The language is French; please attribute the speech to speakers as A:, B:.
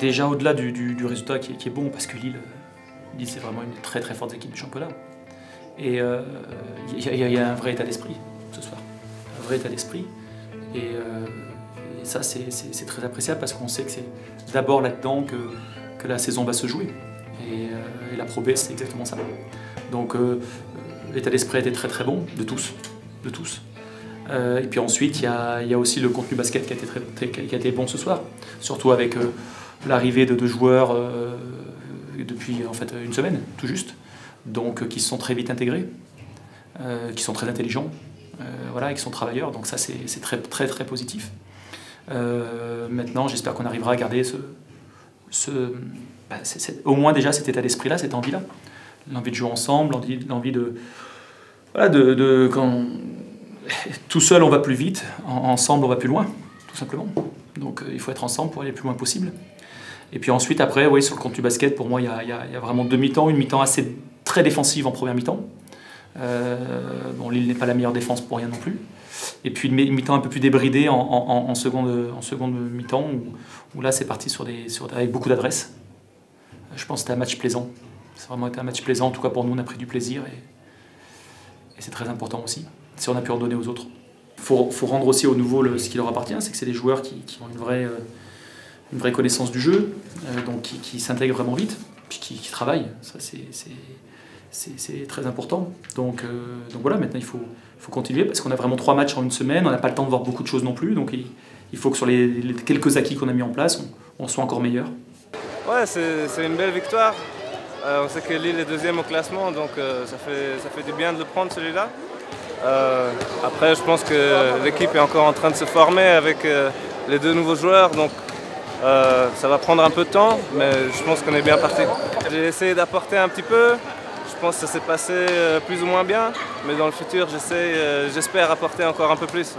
A: déjà au-delà du, résultat qui est, bon, parce que Lille, Lille c'est vraiment une très très forte équipe du championnat. Et il y, a un vrai état d'esprit ce soir, un vrai état d'esprit. Et, ça, c'est très appréciable parce qu'on sait que c'est d'abord là-dedans que, la saison va se jouer. Et, la Pro B, c'est exactement ça. Donc l'état d'esprit été très très bon de tous, de tous. Euh, et puis ensuite, il y, a, aussi le contenu basket qui a été, très, qui a été bon ce soir, surtout avec euh, l'arrivée de deux joueurs euh, depuis en fait une semaine, tout juste, donc qui se sont très vite intégrés, qui sont très intelligents, voilà, et qui sont travailleurs. Donc ça, c'est très très très positif. maintenant, j'espère qu'on arrivera à garder ce, ce bah, au moins déjà cet état d'esprit-là, cette envie-là, l'envie de jouer ensemble, l'envie de voilà, de quand, tout seul, on va plus vite, ensemble, on va plus loin, tout simplement. Donc euh, il faut être ensemble pour aller le plus loin possible. Et puis ensuite, après, oui, sur le compte du basket, pour moi, il y a, vraiment deux mi-temps. Une mi-temps assez très défensive en première mi-temps. Euh, bon, Lille n'est pas la meilleure défense pour rien non plus. Et puis une mi-temps un peu plus débridée en, seconde, mi-temps, où, là, c'est parti sur des, avec beaucoup d'adresse. Je pense que c'était un match plaisant. C'est vraiment été un match plaisant. En tout cas, pour nous, on a pris du plaisir. Et, et c'est très important aussi si on a pu en donner aux autres. Il faut, rendre aussi au nouveau ce qui leur appartient, c'est que c'est des joueurs qui, ont une vraie, euh, une vraie connaissance du jeu, euh, donc qui, s'intègrent vraiment vite, puis qui, travaillent. Ça, c'est très important. Donc, euh, voilà, maintenant il faut, faut continuer parce qu'on a vraiment trois matchs en une semaine, on n'a pas le temps de voir beaucoup de choses non plus, donc il, faut que sur les, quelques acquis qu'on a mis en place, on, soit encore meilleur.
B: Ouais, c'est une belle victoire. on sait que Lille est deuxième au classement, donc ça fait du bien de le prendre celui-là. Euh, après, je pense que l'équipe est encore en train de se former avec euh, les deux nouveaux joueurs, donc euh, ça va prendre un peu de temps, mais je pense qu'on est bien parti. J'ai essayé d'apporter un petit peu, je pense que ça s'est passé plus ou moins bien, mais dans le futur, j'espère apporter encore un peu plus.